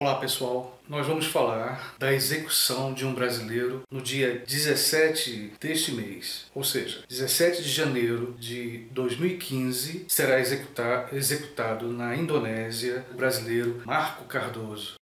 Olá pessoal, nós vamos falar da execução de um brasileiro no dia 17 deste mês, ou seja, 17 de janeiro de 2015 será executado na Indonésia o brasileiro Marco Cardoso.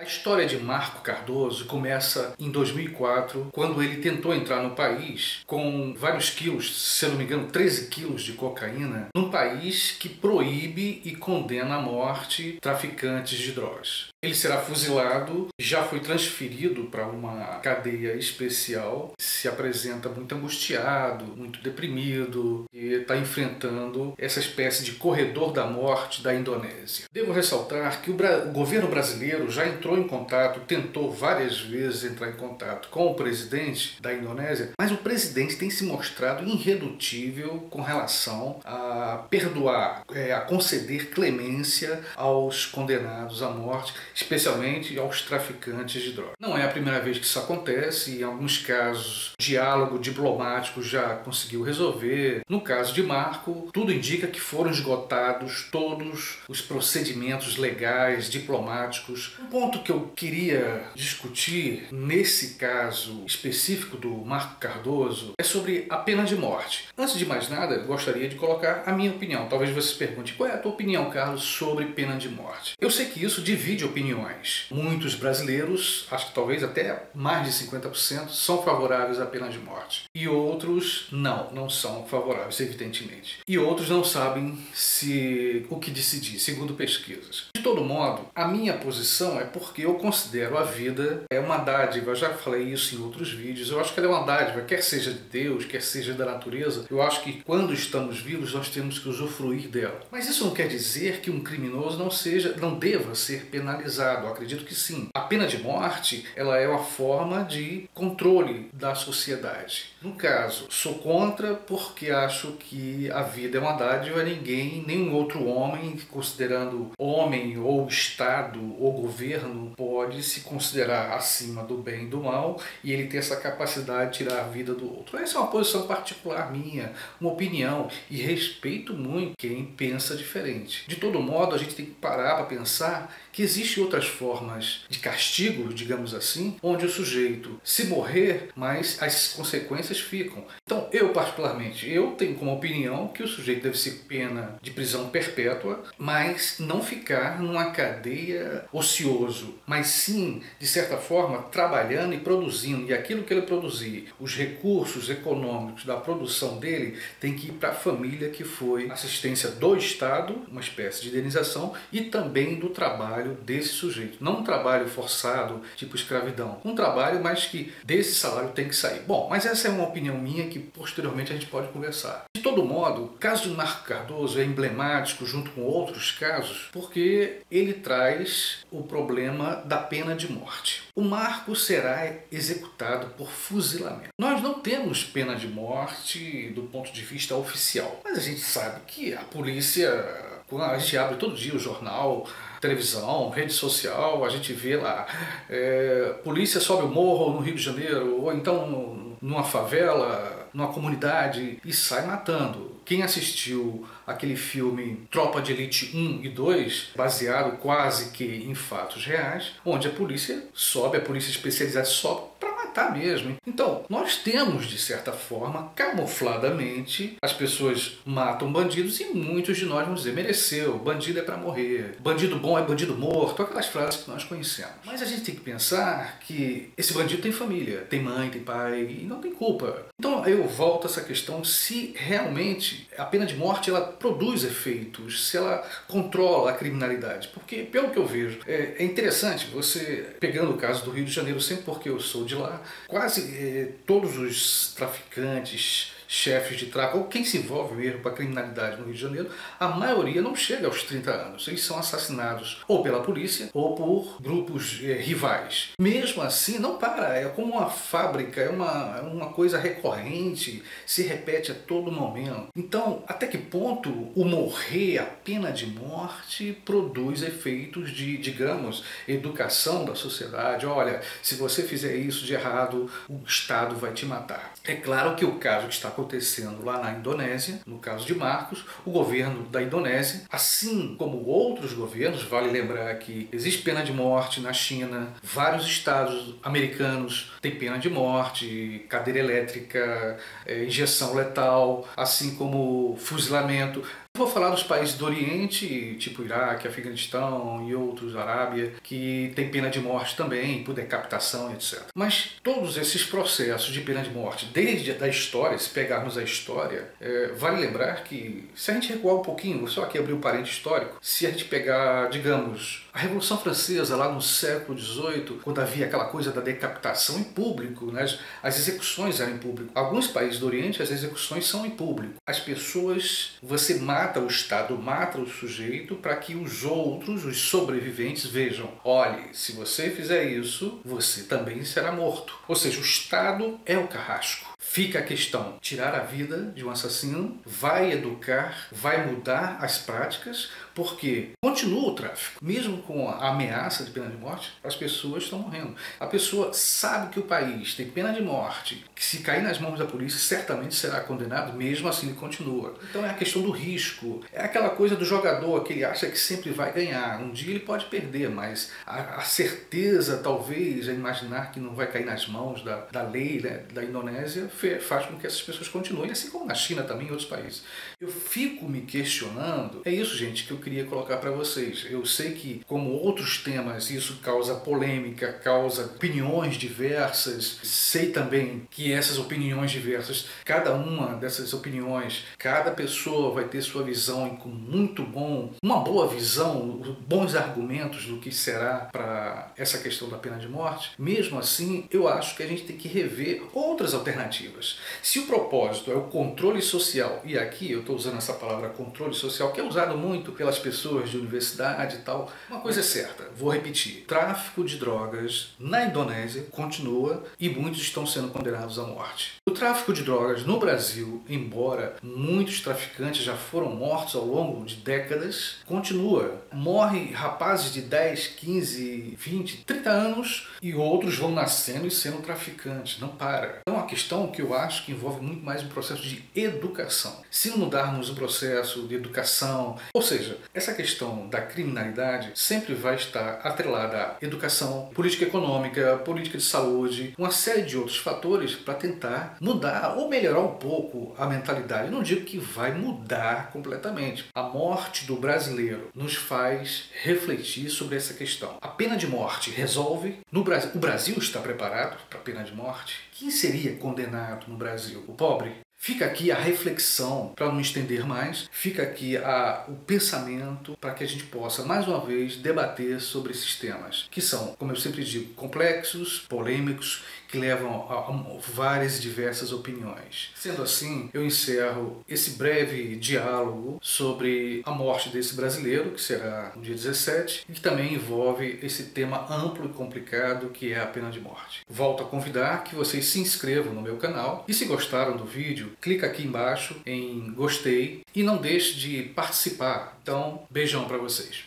A história de Marco Cardoso começa em 2004, quando ele tentou entrar no país com vários quilos, se não me engano, 13 quilos de cocaína, num país que proíbe e condena à morte traficantes de drogas. Ele será fuzilado, já foi transferido para uma cadeia especial, se apresenta muito angustiado, muito deprimido e está enfrentando essa espécie de corredor da morte da Indonésia. Devo ressaltar que o, o governo brasileiro já entrou em contato, tentou várias vezes entrar em contato com o presidente da Indonésia, mas o presidente tem se mostrado irredutível com relação a perdoar, é, a conceder clemência aos condenados à morte especialmente aos traficantes de drogas. Não é a primeira vez que isso acontece, em alguns casos, diálogo diplomático já conseguiu resolver. No caso de Marco, tudo indica que foram esgotados todos os procedimentos legais, diplomáticos. Um ponto que eu queria discutir nesse caso específico do Marco Cardoso é sobre a pena de morte. Antes de mais nada, gostaria de colocar a minha opinião. Talvez você se pergunte qual é a tua opinião, Carlos, sobre pena de morte. Eu sei que isso divide opiniões opiniões. Muitos brasileiros, acho que talvez até mais de 50%, são favoráveis à pena de morte. E outros não, não são favoráveis, evidentemente. E outros não sabem se o que decidir, segundo pesquisas. De todo modo, a minha posição é porque eu considero a vida é uma dádiva. Eu já falei isso em outros vídeos. Eu acho que ela é uma dádiva, quer seja de Deus, quer seja da natureza. Eu acho que quando estamos vivos nós temos que usufruir dela. Mas isso não quer dizer que um criminoso não seja, não deva ser penalizado eu acredito que sim. A pena de morte ela é uma forma de controle da sociedade. No caso, sou contra porque acho que a vida é uma dádiva, ninguém, nenhum outro homem, considerando homem ou Estado ou governo, pode se considerar acima do bem e do mal e ele ter essa capacidade de tirar a vida do outro. Essa é uma posição particular minha, uma opinião e respeito muito quem pensa diferente. De todo modo, a gente tem que parar para pensar que outras formas de castigo, digamos assim, onde o sujeito se morrer, mas as consequências ficam. Então, eu particularmente, eu tenho como opinião que o sujeito deve ser pena de prisão perpétua, mas não ficar numa cadeia ocioso, mas sim, de certa forma, trabalhando e produzindo, e aquilo que ele produzir, os recursos econômicos da produção dele, tem que ir para a família que foi assistência do Estado, uma espécie de indenização, e também do trabalho trabalho desse sujeito. Não um trabalho forçado, tipo escravidão. Um trabalho, mas que desse salário tem que sair. Bom, mas essa é uma opinião minha que posteriormente a gente pode conversar. De todo modo, o caso de Marco Cardoso é emblemático junto com outros casos porque ele traz o problema da pena de morte. O Marco será executado por fuzilamento. Nós não temos pena de morte do ponto de vista oficial, mas a gente sabe que a polícia a gente abre todo dia o jornal, televisão, rede social, a gente vê lá, é, polícia sobe o morro no Rio de Janeiro, ou então numa favela, numa comunidade e sai matando. Quem assistiu aquele filme Tropa de Elite 1 e 2, baseado quase que em fatos reais, onde a polícia sobe, a polícia especializada sobe matar mesmo. Então, nós temos, de certa forma, camufladamente, as pessoas matam bandidos e muitos de nós vão dizer, mereceu, bandido é para morrer, bandido bom é bandido morto, aquelas frases que nós conhecemos. Mas a gente tem que pensar que esse bandido tem família, tem mãe, tem pai e não tem culpa. Então eu volto a essa questão se realmente a pena de morte ela produz efeitos, se ela controla a criminalidade. Porque, pelo que eu vejo, é, é interessante você, pegando o caso do Rio de Janeiro, sempre porque eu sou de lá, quase eh, todos os traficantes, chefes de tráfico, ou quem se envolve mesmo com a criminalidade no Rio de Janeiro, a maioria não chega aos 30 anos. Eles são assassinados ou pela polícia ou por grupos eh, rivais. Mesmo assim, não para, é como uma fábrica, é uma, é uma coisa recorrente, se repete a todo momento. Então, até que ponto o morrer, a pena de morte, produz efeitos de, digamos, educação da sociedade? Olha, se você fizer isso de errado, o Estado vai te matar. É claro que o caso que está acontecendo lá na Indonésia, no caso de Marcos, o governo da Indonésia, assim como outros governos, vale lembrar que existe pena de morte na China, vários estados americanos têm pena de morte, cadeira elétrica, é, injeção letal, assim como fuzilamento. Vou falar dos países do Oriente, tipo Iraque, Afeganistão e outros, Arábia, que tem pena de morte também, por decapitação, etc. Mas todos esses processos de pena de morte, desde a história, se pegarmos a história, é, vale lembrar que, se a gente recuar um pouquinho, só aqui abrir um parente histórico, se a gente pegar, digamos, a Revolução Francesa, lá no século XVIII, quando havia aquela coisa da decapitação em público, né? as execuções eram em público. Alguns países do Oriente, as execuções são em público. As pessoas, você mata o Estado, mata o sujeito para que os outros, os sobreviventes, vejam: olhe, se você fizer isso, você também será morto. Ou seja, o Estado é o carrasco. Fica a questão: tirar a vida de um assassino vai educar, vai mudar as práticas, porque continua o tráfico. Mesmo com a ameaça de pena de morte, as pessoas estão morrendo. A pessoa sabe que o país tem pena de morte, que se cair nas mãos da polícia, certamente será condenado, mesmo assim ele continua. Então é a questão do risco. É aquela coisa do jogador que ele acha que sempre vai ganhar. Um dia ele pode perder, mas a, a certeza, talvez, é imaginar que não vai cair nas mãos da, da lei né, da Indonésia faz com que essas pessoas continuem, assim como na China também em outros países. Eu fico me questionando, é isso, gente, que eu queria colocar para vocês. Eu sei que, como outros temas, isso causa polêmica, causa opiniões diversas. Sei também que essas opiniões diversas, cada uma dessas opiniões, cada pessoa vai ter sua visão com muito bom, uma boa visão, bons argumentos do que será para essa questão da pena de morte. Mesmo assim, eu acho que a gente tem que rever outras alternativas. Se o propósito é o controle social, e aqui eu estou usando essa palavra controle social, que é usado muito pelas pessoas de universidade e tal, uma coisa é certa, vou repetir: tráfico de drogas na Indonésia continua e muitos estão sendo condenados à morte. O tráfico de drogas no Brasil, embora muitos traficantes já foram mortos ao longo de décadas, continua. Morre rapazes de 10, 15, 20, 30 anos e outros vão nascendo e sendo traficantes. Não para. Então a questão que eu acho que envolve muito mais um processo de educação. Se não mudarmos o processo de educação, ou seja, essa questão da criminalidade sempre vai estar atrelada à educação, política econômica, política de saúde, uma série de outros fatores para tentar mudar ou melhorar um pouco a mentalidade. Eu não digo que vai mudar completamente. A morte do brasileiro nos faz refletir sobre essa questão. A pena de morte resolve? No Brasil, o Brasil está preparado para a pena de morte? Quem seria condenado no Brasil? O pobre? Fica aqui a reflexão, para não estender mais, fica aqui a, o pensamento para que a gente possa, mais uma vez, debater sobre esses temas, que são, como eu sempre digo, complexos, polêmicos, que levam a, várias diversas opiniões. Sendo assim, eu encerro esse breve diálogo sobre a morte desse brasileiro, que será no dia 17, e que também envolve esse tema amplo e complicado que é a pena de morte. Volto a convidar que vocês se inscrevam no meu canal e se gostaram do vídeo, clica aqui embaixo em gostei e não deixe de participar. Então, beijão para vocês.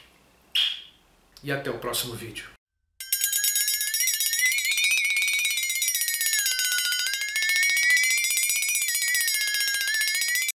E até o próximo vídeo.